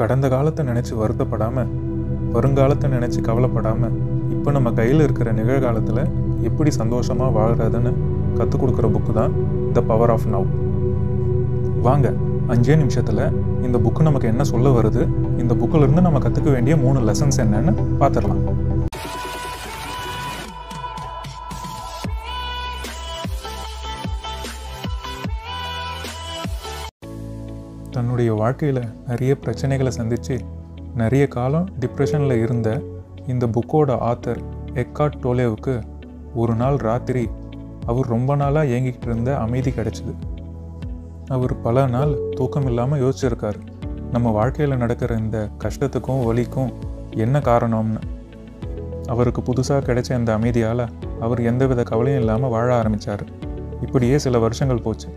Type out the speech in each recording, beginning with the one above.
கடந்த காலத்தை நினச்சி வருத்தப்படாமல் வருங்காலத்தை நினச்சி கவலைப்படாமல் இப்போ நம்ம கையில் இருக்கிற நிகழ்காலத்தில் எப்படி சந்தோஷமாக வாழ்கிறதுன்னு கற்றுக் கொடுக்குற புக்கு தான் த பவர் ஆஃப் நவ் வாங்க அஞ்சே நிமிஷத்தில் இந்த புக்கு நமக்கு என்ன சொல்ல வருது? இந்த புக்கில் இருந்து நம்ம கற்றுக்க வேண்டிய மூணு லெசன்ஸ் என்னன்னு பார்த்துடலாம் தன்னுடைய வாழ்க்கையில் நிறைய பிரச்சனைகளை சந்தித்து நிறைய காலம் டிப்ரெஷனில் இருந்த இந்த புக்கோட ஆத்தர் எக்காட் டோலேவுக்கு ஒரு நாள் ராத்திரி அவர் ரொம்ப நாளாக ஏங்கிக்கிட்டு இருந்த அமைதி கிடைச்சிது. அவர் பல நாள் தூக்கம் இல்லாமல் யோசிச்சிருக்கார். நம்ம வாழ்க்கையில் நடக்கிற இந்த கஷ்டத்துக்கும் வலிக்கும் என்ன காரணம்னு. அவருக்கு புதுசாக கிடைச்ச இந்த அமைதியால் அவர் எந்தவித கவலையும் இல்லாமல் வாழ ஆரம்பித்தார் இப்படியே சில வருஷங்கள் போச்சு.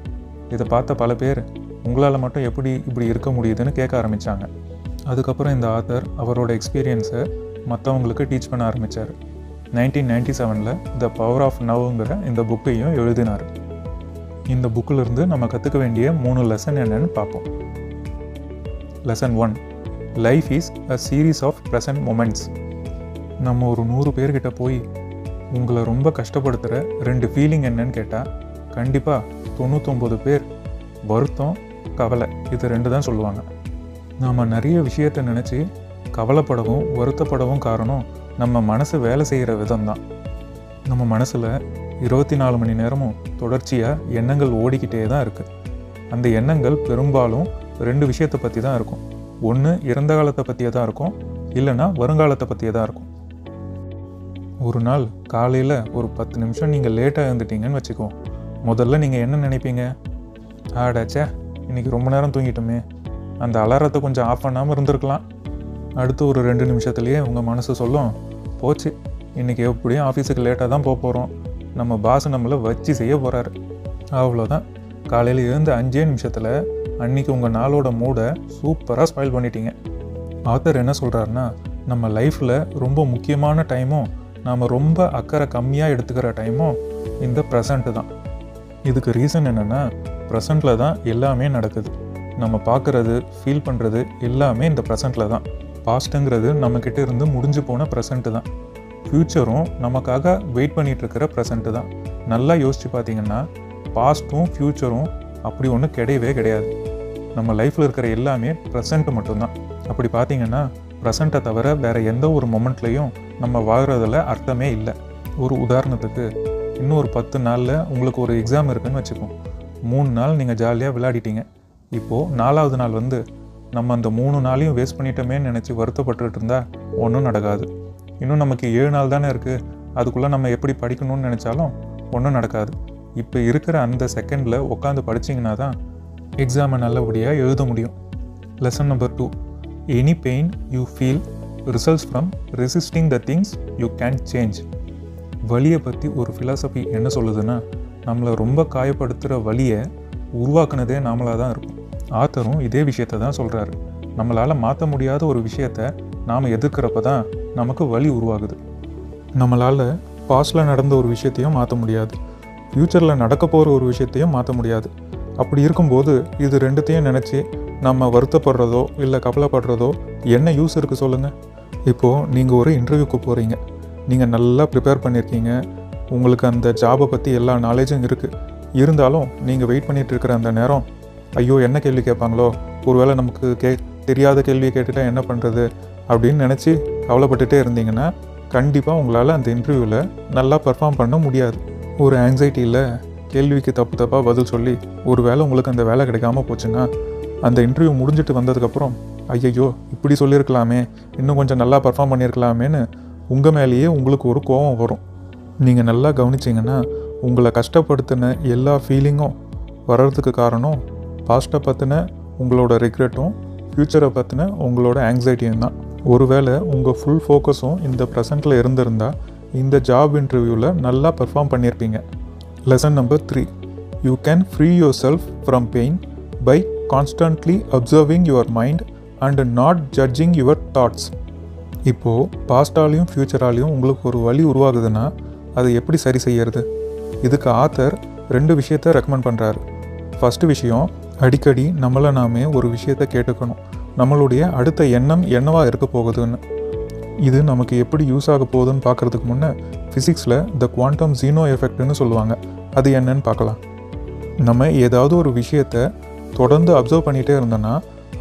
இதை பார்த்த பல பேர் உங்களால் மட்டும் எப்படி இப்படி இருக்க முடியுதுன்னு கேட்க ஆரம்பித்தாங்க அதுக்கப்புறம் இந்த ஆத்தர் அவரோட எக்ஸ்பீரியன்ஸை மற்றவங்களுக்கு டீச் பண்ண ஆரம்பித்தார் நைன்டீன் நைன்டி செவனில் த பவர் ஆஃப் நவ்ங்கிற இந்த புக்கையும் எழுதினார். இந்த புக்கில் இருந்து நம்ம கற்றுக்க வேண்டிய மூணு லெசன் என்னென்னு பார்ப்போம். Lesson one life is a series of present moments நம்ம ஒரு நூறு பேர்கிட்ட போய் உங்களை ரொம்ப கஷ்டப்படுத்துகிற ரெண்டு ஃபீலிங் என்னன்னு கேட்டால் கண்டிப்பாக தொண்ணூற்றொம்பது பேர் வருத்தம் கவலை. இது ரெண்டு தான் சொல்லுவாங்க. நாம் நிறைய விஷயத்தை நினச்சி கவலைப்படவும் வருத்தப்படவும் காரணம் நம்ம மனசு வேலை செய்கிற விதம் தான். நம்ம மனசில் இருபத்தி நாலு மணி நேரமும் தொடர்ச்சியாக எண்ணங்கள் ஓடிக்கிட்டே தான் இருக்குது அந்த எண்ணங்கள் பெரும்பாலும் ரெண்டு விஷயத்தை பற்றி தான் இருக்கும். ஒன்று இறந்த காலத்தை பற்றியே தான் இருக்கும். இல்லைன்னா வருங்காலத்தை பற்றியே தான் இருக்கும். ஒரு நாள் காலையில் ஒரு பத்து நிமிஷம் நீங்கள் லேட்டாக இருந்துட்டீங்கன்னு வச்சுக்கோ. முதல்ல நீங்கள் என்ன நினைப்பீங்க? ஆடாச்சே இன்றைக்கி ரொம்ப நேரம் தூங்கிட்டோமே. அந்த அலாரத்தை கொஞ்சம் ஆஃப் பண்ணாமல் இருந்திருக்கலாம். அடுத்து ஒரு ரெண்டு நிமிஷத்துலேயே உங்கள் மனசு சொல்லும் போச்சு இன்றைக்கி எப்படியும் ஆஃபீஸுக்கு லேட்டாக தான் போக போகிறோம் நம்ம பாஸ் நம்மளை வச்சு செய்ய போகிறாரு அவ்வளோதான் காலையில் இருந்து அஞ்சே நிமிஷத்தில் அன்னைக்கு உங்கள் நாளோட மூடை சூப்பராக ஸ்பாயில் பண்ணிட்டீங்க. ஆத்தர் என்ன சொல்கிறாருன்னா நம்ம லைஃப்பில் ரொம்ப முக்கியமான டைமும் நாம் ரொம்ப அக்கறை கம்மியாக எடுத்துக்கிற டைமும் இந்த ப்ரெசண்ட்டு தான். இதுக்கு ரீசன் என்னென்னா ப்ரெசண்ட்டில் தான் எல்லாமே நடக்குது. நம்ம பார்க்குறது ஃபீல் பண்ணுறது எல்லாமே இந்த ப்ரெசண்ட்டில் தான். பாஸ்ட்டுங்கிறது நம்மக்கிட்ட இருந்து முடிஞ்சு போன ப்ரெசண்ட்டு தான். ஃப்யூச்சரும் நமக்காக வெயிட் பண்ணிகிட்ருக்கிற ப்ரெசண்ட்டு தான். நல்லா யோசித்து பார்த்தீங்கன்னா பாஸ்ட்டும் ஃப்யூச்சரும் அப்படி ஒன்றும் கிடையவே கிடையாது. நம்ம லைஃப்பில் இருக்கிற எல்லாமே ப்ரெசண்ட்டு மட்டும்தான் அப்படி பார்த்தீங்கன்னா ப்ரெசண்ட்டை தவிர வேறு எந்த ஒரு மொமெண்ட்லேயும் நம்ம வாழ்கிறதுல அர்த்தமே இல்லை. ஒரு உதாரணத்துக்கு இன்னும் ஒரு பத்து நாளில் உங்களுக்கு ஒரு எக்ஸாம் இருக்குன்னு வச்சுக்கோங்க மூணு நாள் நீங்கள் ஜாலியாக விளையாடிட்டீங்க. இப்போது நாலாவது நாள் வந்து நம்ம அந்த மூணு நாளையும் வேஸ்ட் பண்ணிட்டோமேன்னு நினச்சி வருத்தப்பட்டுட்டு இருந்தால் ஒன்றும் நடக்காது. இன்னும் நமக்கு ஏழு நாள் தானே இருக்குது அதுக்குள்ளே நம்ம எப்படி படிக்கணும்னு நினச்சாலும் ஒன்றும் நடக்காது. இப்போ இருக்கிற அந்த செகண்டில் உட்காந்து படிச்சிங்கன்னா தான் எக்ஸாமை நல்லபடியாக எழுத முடியும். Lesson number two any pain you feel results from resisting the things you can change வழியை பற்றி ஒரு ஃபிலாசபி என்ன சொல்லுதுன்னா நம்மளை ரொம்ப காயப்படுத்துகிற வழியை உருவாக்குனதே நாமளாக தான் இருக்கும். ஆத்தரும் இதே விஷயத்தை தான் சொல்கிறாரு நம்மளால் மாற்ற முடியாத ஒரு விஷயத்த நாம் எதிர்க்கிறப்ப தான் நமக்கு வலி உருவாகுது. நம்மளால் பாஸ்டில் நடந்த ஒரு விஷயத்தையும் மாற்ற முடியாது. ஃப்யூச்சரில் நடக்க போகிற ஒரு விஷயத்தையும் மாற்ற முடியாது. அப்படி இருக்கும்போது இது ரெண்டுத்தையும் நினச்சி நம்ம வருத்தப்படுறதோ இல்லை கவலைப்படுறதோ என்ன யூஸ் இருக்குது சொல்லுங்கள் இப்போது நீங்கள் ஒரு இன்டர்வியூக்கு போகிறீங்க நீங்கள் நல்லா ப்ரிப்பேர் பண்ணியிருக்கீங்க உங்களுக்கு அந்த ஜாபை பற்றி எல்லா நாலேஜும் இருக்குது இருந்தாலும் நீங்கள் வெயிட் பண்ணிகிட்டு இருக்கிற அந்த நேரம் ஐயோ என்ன கேள்வி கேட்பாங்களோ? ஒருவேளை நமக்கு கே தெரியாத கேள்வியை கேட்டுட்டால் என்ன பண்ணுறது அப்படின்னு நினச்சி கவலைப்பட்டுட்டே இருந்தீங்கன்னா கண்டிப்பாக உங்களால் அந்த இன்டர்வியூவில் நல்லா பர்ஃபார்ம் பண்ண முடியாது. ஒரு ஆங்ஸைட்டியில் கேள்விக்கு தப்பு தப்பாக பதில் சொல்லி ஒரு வேளை உங்களுக்கு அந்த வேலை கிடைக்காம போச்சுன்னா அந்த இன்டர்வியூ முடிஞ்சிட்டு வந்ததுக்கப்புறம் ஐயையோ இப்படி சொல்லியிருக்கலாமே இன்னும் கொஞ்சம் நல்லா பெர்ஃபார்ம் பண்ணியிருக்கலாமேன்னு உங்கள் மேலேயே உங்களுக்கு ஒரு கோபம் வரும். நீங்கள் நல்லா கவனிச்சிங்கன்னா உங்களை கஷ்டப்படுத்தின எல்லா ஃபீலிங்கும் வர்றதுக்கு காரணம் பாஸ்ட்டை பற்றின உங்களோட ரிக்ரெட்டும் ஃப்யூச்சரை பற்றின உங்களோட ஆங்ஸைட்டியும் தான். ஒருவேளை உங்கள் ஃபுல் ஃபோக்கஸும் இந்த ப்ரெசண்ட்டில் இருந்திருந்தால் இந்த ஜாப் இன்டர்வியூவில் நல்லா பெர்ஃபார்ம் பண்ணியிருப்பீங்க lesson number three you can free yourself from pain by constantly observing your mind and not judging your thoughts இப்போது பாஸ்டாலையும் ஃப்யூச்சராலையும் உங்களுக்கு ஒரு வழி உருவாகுதுன்னா அதை எப்படி சரி செய்யறது? இதுக்கு ஆத்தர் ரெண்டு விஷயத்த ரெக்கமெண்ட் பண்ணுறாரு ஃபஸ்ட்டு விஷயம் அடிக்கடி நம்மளை நாமே ஒரு விஷயத்தை கேட்டுக்கணும். நம்மளுடைய அடுத்த எண்ணம் என்னவாக இருக்க போகுதுன்னு. இது நமக்கு எப்படி யூஸ் ஆக போகுதுன்னு பார்க்குறதுக்கு முன்னே ஃபிசிக்ஸில் த குவாண்டம் ஜீனோ எஃபெக்ட்னு சொல்லுவாங்க. அது என்னன்னு பார்க்கலாம். நம்ம ஏதாவது ஒரு விஷயத்தை தொடர்ந்து அப்சர்வ் பண்ணிகிட்டே இருந்தோன்னா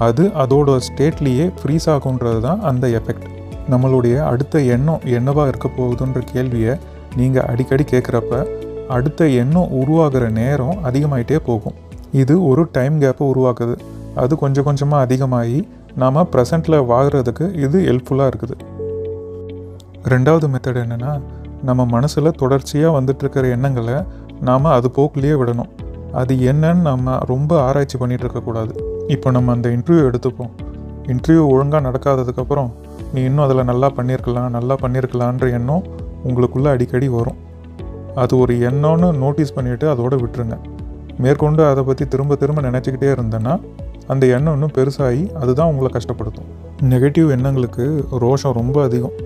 அது அதோட ஸ்டேட்லேயே ஃப்ரீஸ் ஆகுன்றது தான் அந்த எஃபெக்ட் நம்மளுடைய அடுத்த எண்ணம் என்னவாக இருக்க போகுதுன்ற கேள்வியை நீங்கள் அடிக்கடி கேட்குறப்ப அடுத்த எண்ணம் உருவாகிற நேரம் அதிகமாயிட்டே போகும். இது ஒரு டைம் கேப்பை உருவாக்குது. அது கொஞ்சம் கொஞ்சமாக அதிகமாகி நாம் ப்ரெசண்ட்டில் வாழ்கிறதுக்கு இது ஹெல்ப்ஃபுல்லாக இருக்குது. ரெண்டாவது மெத்தட் என்னென்னா நம்ம மனசில் தொடர்ச்சியாக வந்துட்டுருக்கிற எண்ணங்களை நாம் அது போக்குலேயே விடணும். அது என்னன்னு நம்ம ரொம்ப ஆராய்ச்சி பண்ணிகிட்டு இருக்கக்கூடாது இப்போ நம்ம அந்த இன்டர்வியூ எடுத்துப்போம். இன்டர்வியூ ஒழுங்காக நடக்காததுக்கப்புறம் நீ இன்னும் அதில் நல்லா பண்ணியிருக்கலாம் நல்லா பண்ணியிருக்கலான்ற எண்ணம் உங்களுக்குள்ளே அடிக்கடி வரும். அது ஒரு எண்ணம்னு நோட்டீஸ் பண்ணிவிட்டு அதோடு விட்டுருங்க. மேற்கொண்டு அதை பற்றி திரும்ப திரும்ப நினச்சிக்கிட்டே இருந்தேன்னா அந்த எண்ணம் இன்னும் பெருசாகி அதுதான் உங்களை கஷ்டப்படுத்தும். நெகட்டிவ் எண்ணங்களுக்கு ரோஷம் ரொம்ப அதிகம்.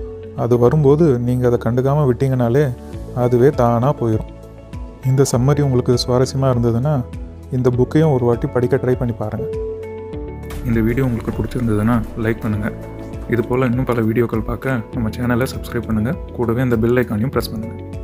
அது வரும்போது நீங்கள் அதை கண்டுக்காமல் விட்டீங்கனாலே அதுவே தானாக போயிடும் இந்த சம்மரி உங்களுக்கு சுவாரஸ்யமாக இருந்ததுன்னா இந்த புக்கையும் ஒரு வாட்டி படிக்க ட்ரை பண்ணி பாருங்கள் இந்த வீடியோ உங்களுக்கு பிடிச்சிருந்ததுன்னா லைக் பண்ணுங்கள் இது போல் இன்னும் பல வீடியோக்கள் பார்க்க நம்ம சேனலை சப்ஸ்கிரைப் பண்ணுங்கள் கூடவே அந்த பெல் ஐக்கானையும் ப்ரெஸ் பண்ணுங்கள்